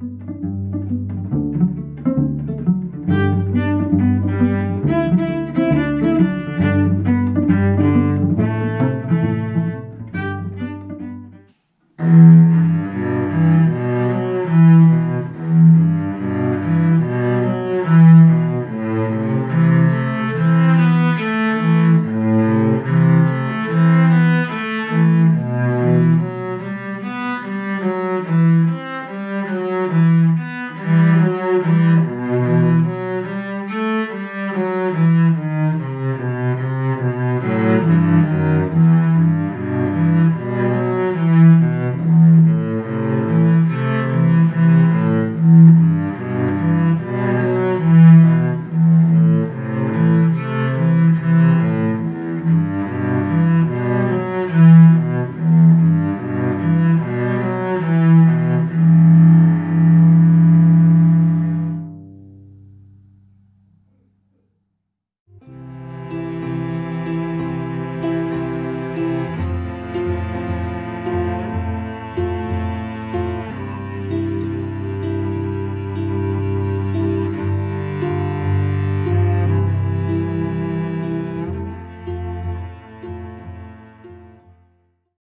Música Música